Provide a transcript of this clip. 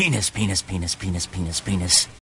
Penis, penis, penis, penis, penis, penis.